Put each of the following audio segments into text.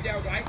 we go, right?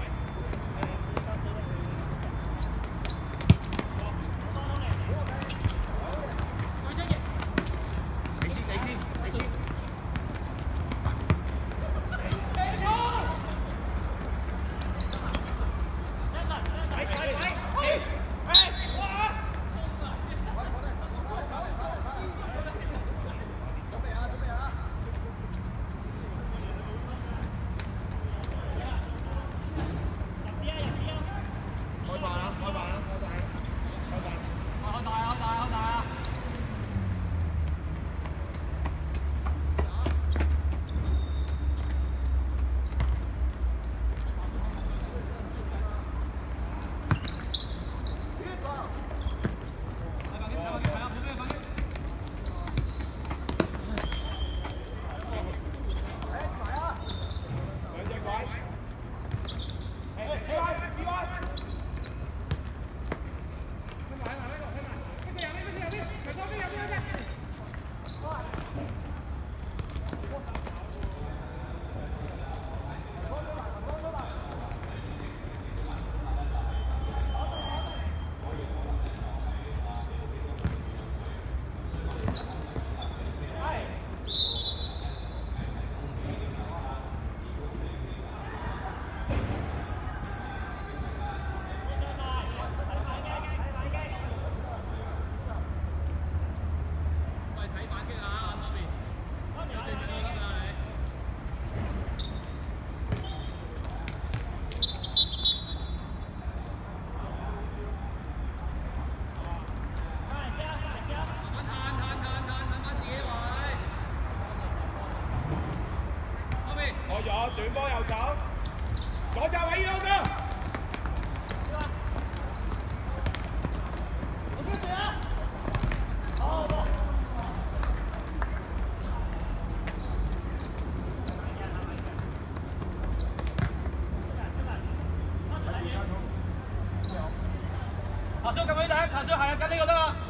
那最好要加那个的。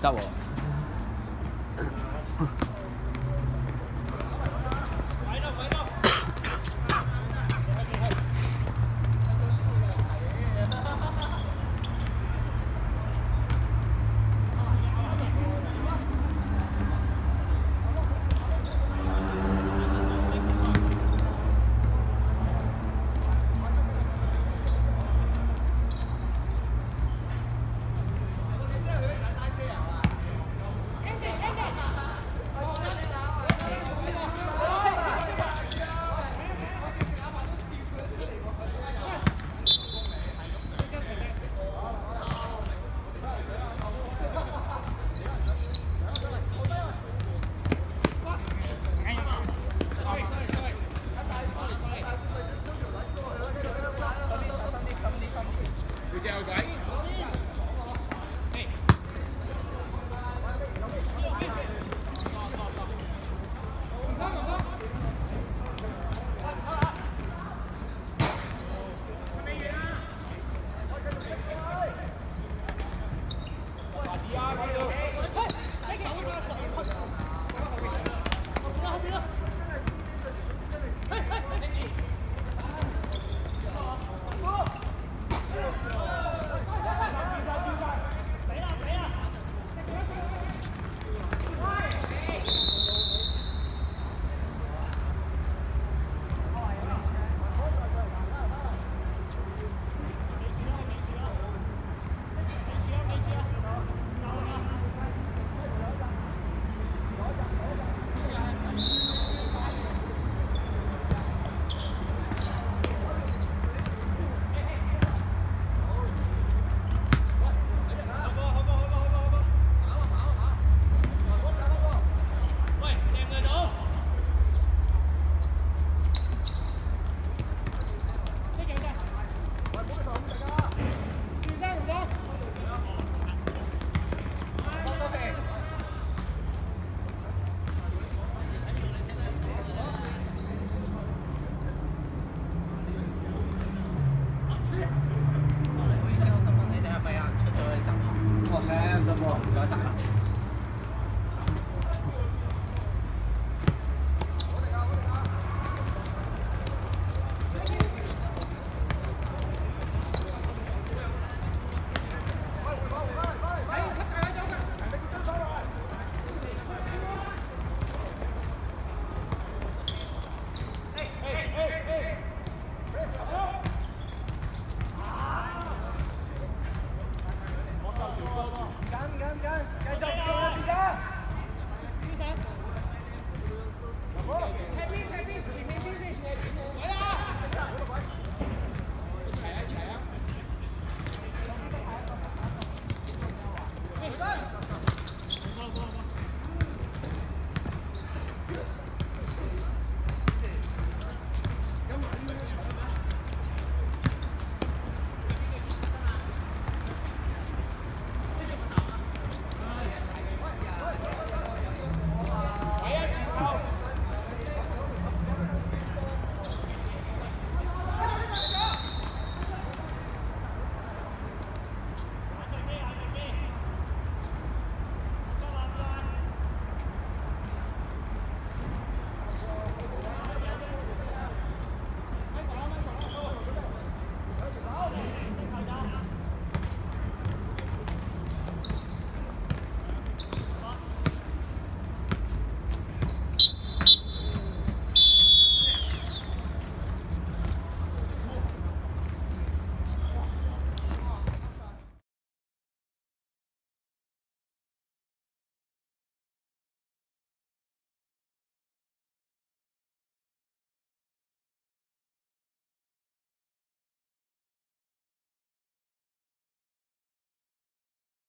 到我。